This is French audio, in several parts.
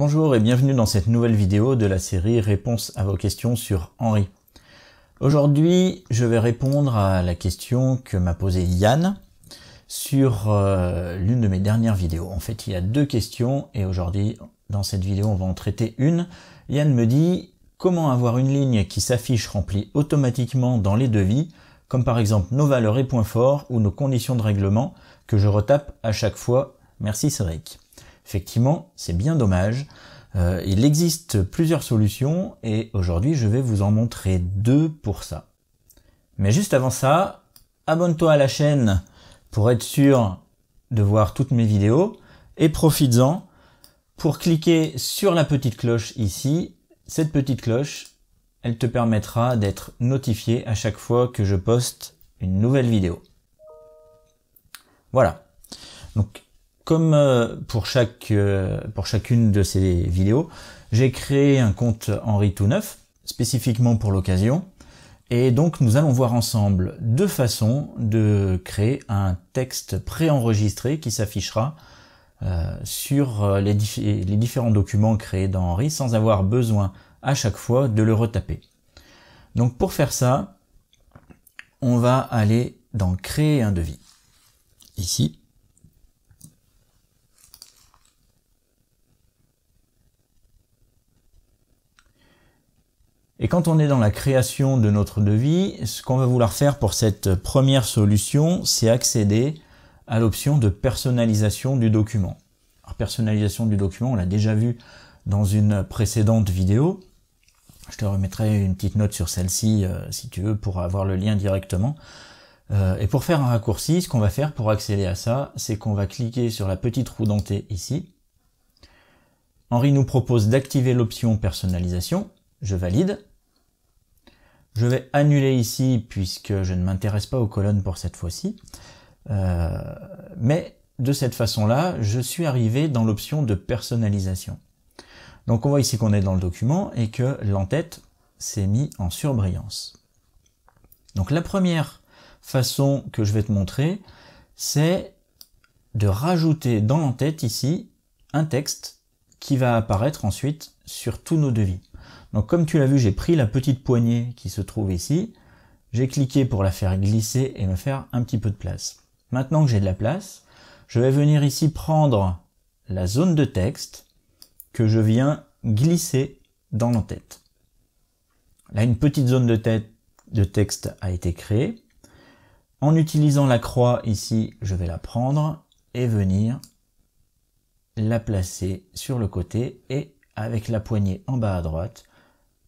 Bonjour et bienvenue dans cette nouvelle vidéo de la série Réponse à vos questions sur Henri. Aujourd'hui, je vais répondre à la question que m'a posée Yann sur euh, l'une de mes dernières vidéos. En fait, il y a deux questions et aujourd'hui, dans cette vidéo, on va en traiter une. Yann me dit comment avoir une ligne qui s'affiche remplie automatiquement dans les devis, comme par exemple nos valeurs et points forts ou nos conditions de règlement que je retape à chaque fois. Merci Cédric. Effectivement, c'est bien dommage. Euh, il existe plusieurs solutions et aujourd'hui je vais vous en montrer deux pour ça. Mais juste avant ça, abonne-toi à la chaîne pour être sûr de voir toutes mes vidéos et profites-en pour cliquer sur la petite cloche ici. Cette petite cloche, elle te permettra d'être notifié à chaque fois que je poste une nouvelle vidéo. Voilà. Donc comme euh, pour, chaque, euh, pour chacune de ces vidéos, j'ai créé un compte Henri tout neuf, spécifiquement pour l'occasion. Et donc nous allons voir ensemble deux façons de créer un texte préenregistré qui s'affichera euh, sur les, les, différents documents créés dans Henri sans avoir besoin à chaque fois de le retaper. Donc pour faire ça, on va aller dans créer un devis. Ici, Et quand on est dans la création de notre devis, ce qu'on va vouloir faire pour cette première solution, c'est accéder à l'option de personnalisation du document. Alors, personnalisation du document, on l'a déjà vu dans une précédente vidéo. Je te remettrai une petite note sur celle-ci euh, si tu veux pour avoir le lien directement. Euh, et pour faire un raccourci, ce qu'on va faire pour accéder à ça, c'est qu'on va cliquer sur la petite roue dentée ici. Henri nous propose d'activer l'option personnalisation. Je valide. Je vais annuler ici puisque je ne m'intéresse pas aux colonnes pour cette fois-ci. Euh, mais de cette façon-là, je suis arrivé dans l'option de personnalisation. Donc on voit ici qu'on est dans le document et que l'entête s'est mis en surbrillance. Donc la première façon que je vais te montrer, c'est de rajouter dans l'entête ici un texte qui va apparaître ensuite sur tous nos devis. Donc comme tu l'as vu, j'ai pris la petite poignée qui se trouve ici, j'ai cliqué pour la faire glisser et me faire un petit peu de place. Maintenant que j'ai de la place, je vais venir ici prendre la zone de texte que je viens glisser dans l'entête. Là, une petite zone de, tête, de texte a été créée. En utilisant la croix ici, je vais la prendre et venir la placer sur le côté et avec la poignée en bas à droite,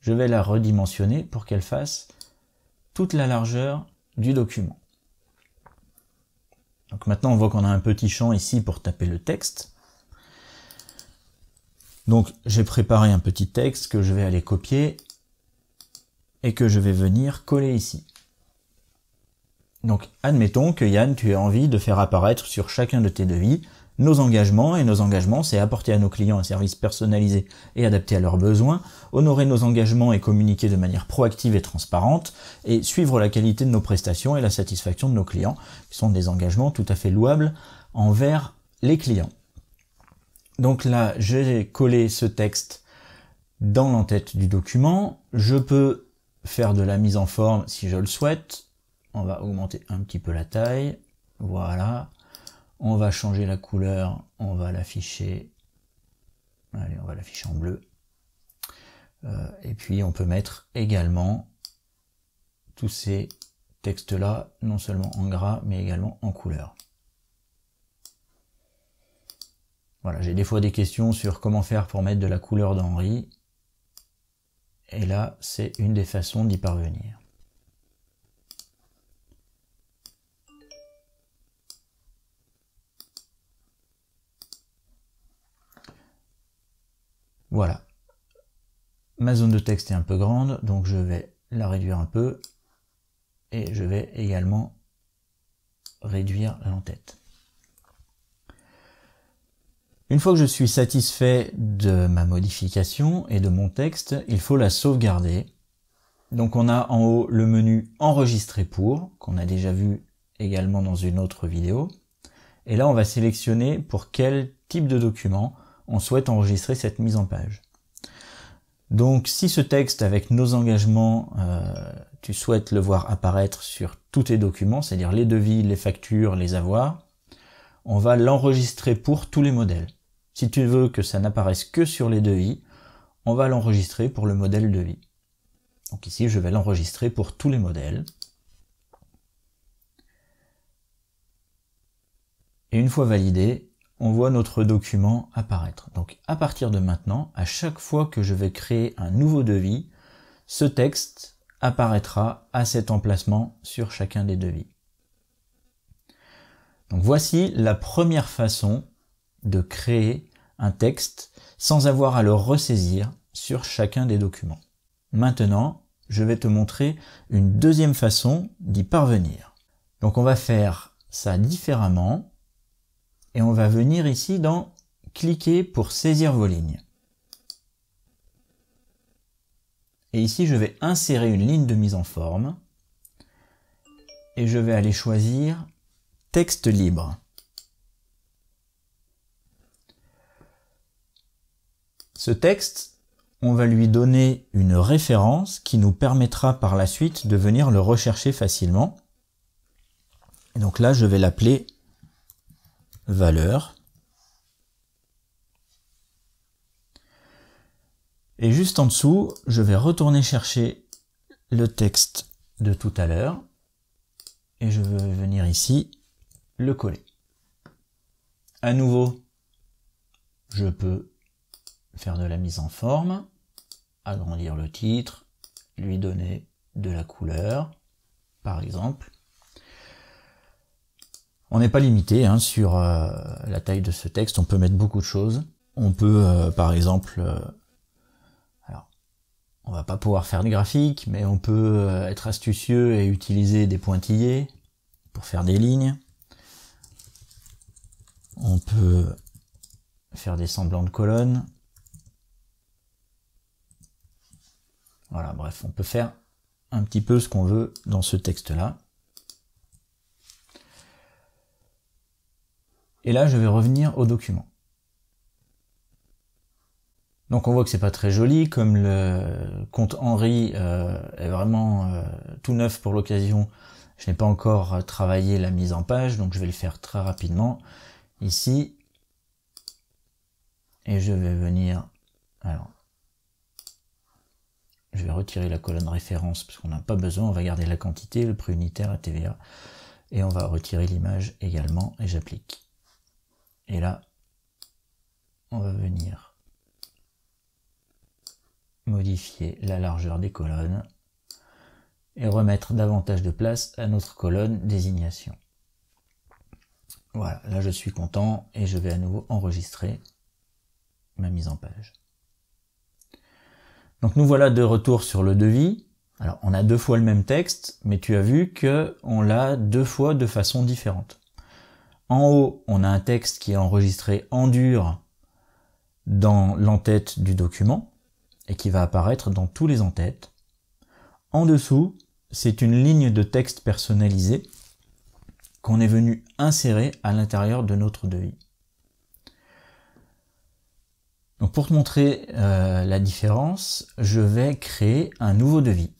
je vais la redimensionner pour qu'elle fasse toute la largeur du document. Donc maintenant on voit qu'on a un petit champ ici pour taper le texte. Donc j'ai préparé un petit texte que je vais aller copier et que je vais venir coller ici. Donc admettons que Yann, tu aies envie de faire apparaître sur chacun de tes devis nos engagements, et nos engagements, c'est apporter à nos clients un service personnalisé et adapté à leurs besoins, honorer nos engagements et communiquer de manière proactive et transparente, et suivre la qualité de nos prestations et la satisfaction de nos clients, qui sont des engagements tout à fait louables envers les clients. Donc là, j'ai collé ce texte dans l'entête du document. Je peux faire de la mise en forme si je le souhaite. On va augmenter un petit peu la taille. Voilà. On va changer la couleur, on va l'afficher. Allez, on va l'afficher en bleu. Euh, et puis on peut mettre également tous ces textes-là, non seulement en gras, mais également en couleur. Voilà, j'ai des fois des questions sur comment faire pour mettre de la couleur d'Henri. Et là, c'est une des façons d'y parvenir. Voilà. Ma zone de texte est un peu grande, donc je vais la réduire un peu. Et je vais également réduire l'entête. Une fois que je suis satisfait de ma modification et de mon texte, il faut la sauvegarder. Donc on a en haut le menu enregistrer pour, qu'on a déjà vu également dans une autre vidéo. Et là on va sélectionner pour quel type de document on souhaite enregistrer cette mise en page. Donc si ce texte avec nos engagements, euh, tu souhaites le voir apparaître sur tous tes documents, c'est-à-dire les devis, les factures, les avoirs, on va l'enregistrer pour tous les modèles. Si tu veux que ça n'apparaisse que sur les devis, on va l'enregistrer pour le modèle devis. Donc ici, je vais l'enregistrer pour tous les modèles. Et une fois validé, on voit notre document apparaître. Donc à partir de maintenant, à chaque fois que je vais créer un nouveau devis, ce texte apparaîtra à cet emplacement sur chacun des devis. Donc voici la première façon de créer un texte sans avoir à le ressaisir sur chacun des documents. Maintenant, je vais te montrer une deuxième façon d'y parvenir. Donc on va faire ça différemment et on va venir ici dans cliquer pour saisir vos lignes. Et ici, je vais insérer une ligne de mise en forme et je vais aller choisir texte libre. Ce texte, on va lui donner une référence qui nous permettra par la suite de venir le rechercher facilement. Donc là, je vais l'appeler valeur. Et juste en dessous, je vais retourner chercher le texte de tout à l'heure. Et je vais venir ici le coller. À nouveau, je peux faire de la mise en forme, agrandir le titre, lui donner de la couleur, par exemple. On n'est pas limité hein, sur euh, la taille de ce texte, on peut mettre beaucoup de choses. On peut, euh, par exemple, euh, alors, on va pas pouvoir faire de graphique, mais on peut être astucieux et utiliser des pointillés pour faire des lignes. On peut faire des semblants de colonnes. Voilà, bref, on peut faire un petit peu ce qu'on veut dans ce texte-là. Et là, je vais revenir au document. Donc on voit que c'est pas très joli, comme le compte Henri euh, est vraiment euh, tout neuf pour l'occasion. Je n'ai pas encore travaillé la mise en page, donc je vais le faire très rapidement ici. Et je vais venir. Alors, je vais retirer la colonne référence parce qu'on n'a pas besoin. On va garder la quantité, le prix unitaire, la TVA, et on va retirer l'image également et j'applique. Et là, on va venir modifier la largeur des colonnes et remettre davantage de place à notre colonne désignation. Voilà, là je suis content et je vais à nouveau enregistrer ma mise en page. Donc nous voilà de retour sur le devis. Alors on a deux fois le même texte, mais tu as vu que on l'a deux fois de façon différente. En haut, on a un texte qui est enregistré en dur dans l'entête du document et qui va apparaître dans tous les entêtes. En dessous, c'est une ligne de texte personnalisée qu'on est venu insérer à l'intérieur de notre devis. Pour te montrer euh, la différence, je vais créer un nouveau devis.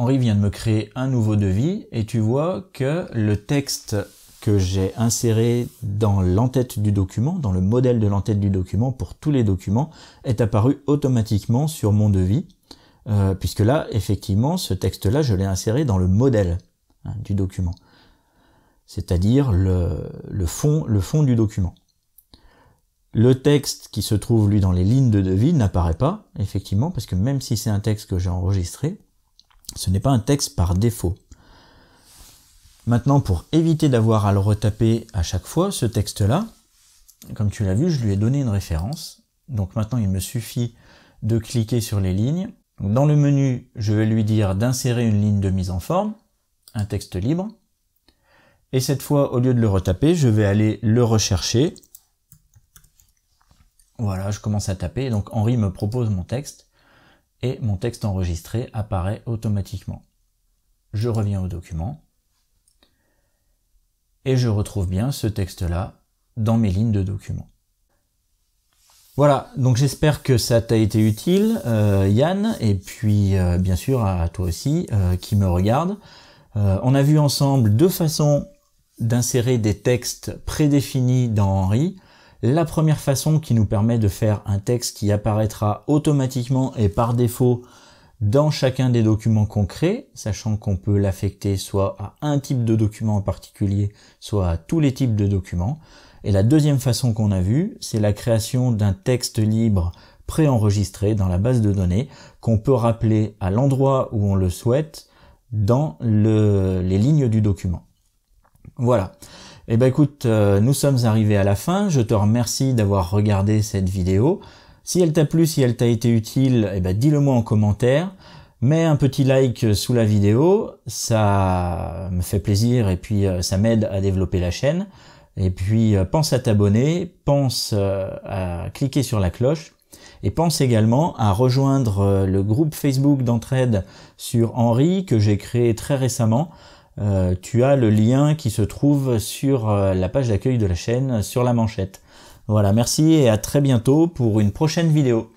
Henri vient de me créer un nouveau devis et tu vois que le texte que j'ai inséré dans l'entête du document, dans le modèle de l'entête du document pour tous les documents, est apparu automatiquement sur mon devis, euh, puisque là, effectivement, ce texte-là, je l'ai inséré dans le modèle hein, du document, c'est-à-dire le, le, fond, le fond du document. Le texte qui se trouve, lui, dans les lignes de devis n'apparaît pas, effectivement, parce que même si c'est un texte que j'ai enregistré, ce n'est pas un texte par défaut. Maintenant, pour éviter d'avoir à le retaper à chaque fois, ce texte-là, comme tu l'as vu, je lui ai donné une référence. Donc maintenant, il me suffit de cliquer sur les lignes. Dans le menu, je vais lui dire d'insérer une ligne de mise en forme, un texte libre. Et cette fois, au lieu de le retaper, je vais aller le rechercher. Voilà, je commence à taper. Donc Henri me propose mon texte et mon texte enregistré apparaît automatiquement. Je reviens au document. et je retrouve bien ce texte-là dans mes lignes de documents. Voilà, donc j'espère que ça t'a été utile, euh, Yann, et puis euh, bien sûr à toi aussi euh, qui me regarde. on a vu ensemble deux façons d'insérer des textes prédéfinis dans Henri. La première façon qui nous permet de faire un texte qui apparaîtra automatiquement et par défaut dans chacun des documents concrets, sachant qu'on peut l'affecter soit à un type de document en particulier, soit à tous les types de documents. Et la deuxième façon qu'on a vue, c'est la création d'un texte libre préenregistré dans la base de données qu'on peut rappeler à l'endroit où on le souhaite dans les lignes du document. Voilà. Eh ben écoute, euh, nous sommes arrivés à la fin. Je te remercie d'avoir regardé cette vidéo. Si elle t'a plu, si elle t'a été utile, eh ben dis-le moi en commentaire. Mets un petit like sous la vidéo, ça me fait plaisir et puis euh, ça m'aide à développer la chaîne. Et puis euh, pense à t'abonner, pense à cliquer sur la cloche et pense également à rejoindre le groupe Facebook d'entraide sur Henri que j'ai créé très récemment. Tu as le lien qui se trouve sur la page d'accueil de la chaîne sur la manchette. Voilà, merci et à très bientôt pour une prochaine vidéo.